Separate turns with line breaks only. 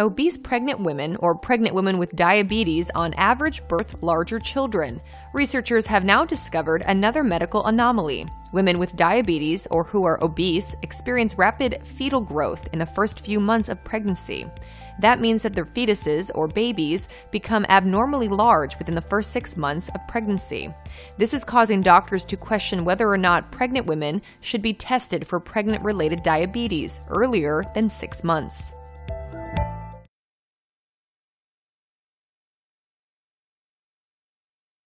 Obese pregnant women or pregnant women with diabetes on average birth larger children. Researchers have now discovered another medical anomaly. Women with diabetes or who are obese experience rapid fetal growth in the first few months of pregnancy. That means that their fetuses or babies become abnormally large within the first six months of pregnancy. This is causing doctors to question whether or not pregnant women should be tested for pregnant related diabetes earlier than six months.